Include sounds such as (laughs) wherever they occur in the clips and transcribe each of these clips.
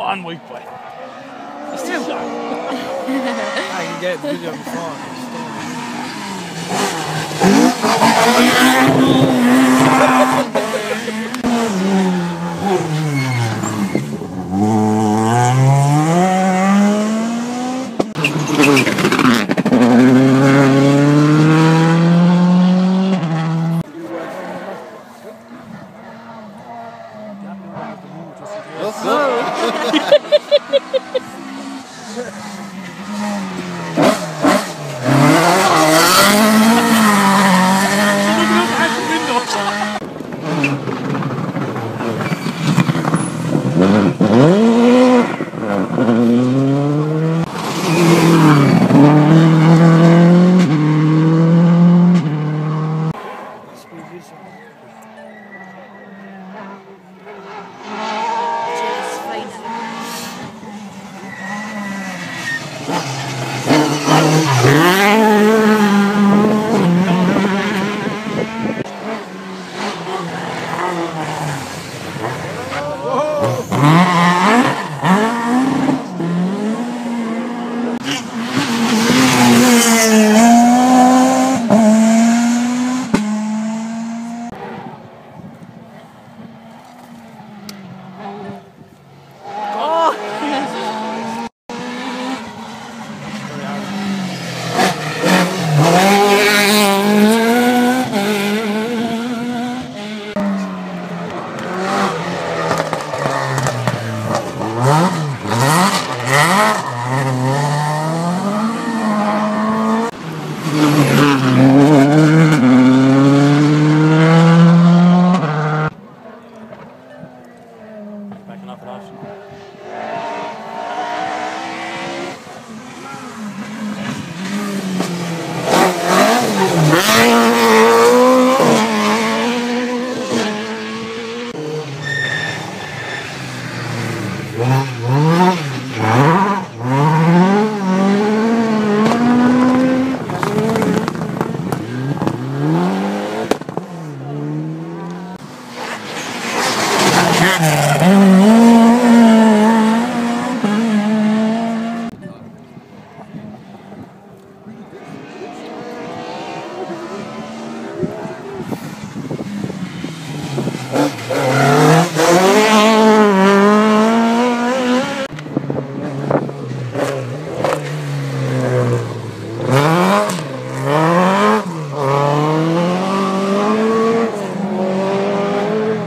on, weak boy. That's the shot. (laughs) I can get video before. Cheers, (laughs)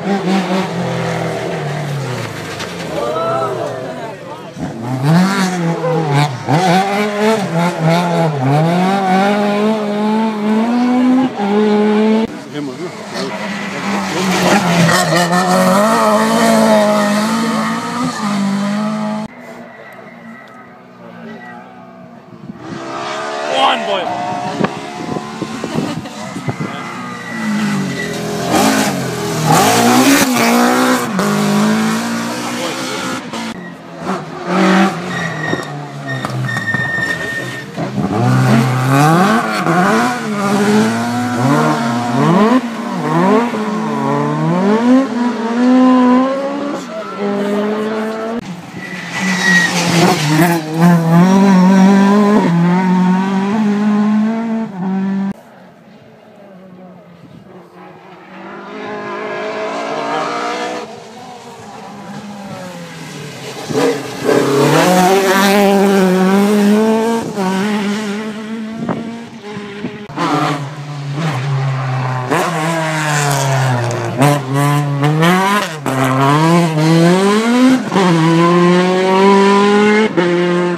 On, Yeah.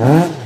No.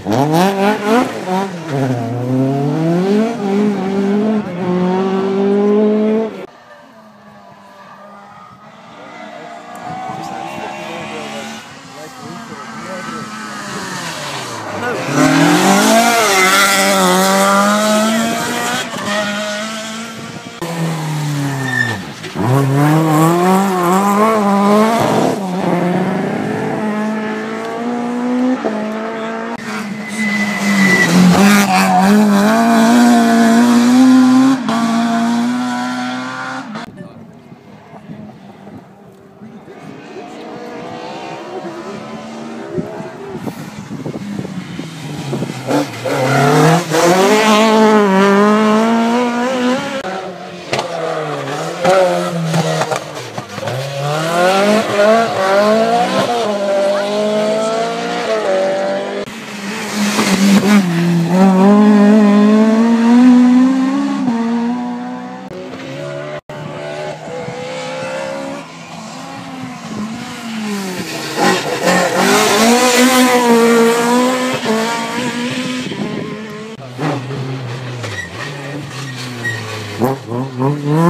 Uhum.